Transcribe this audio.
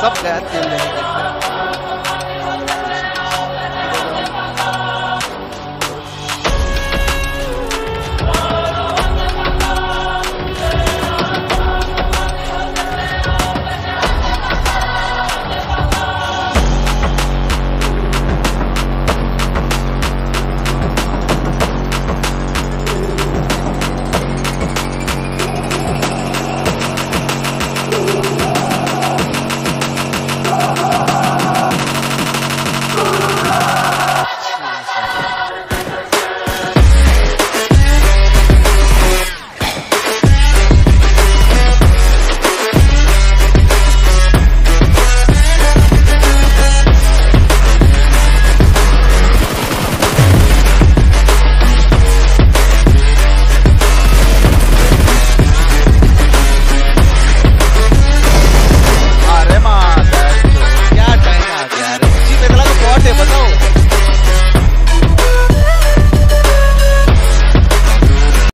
Stop that!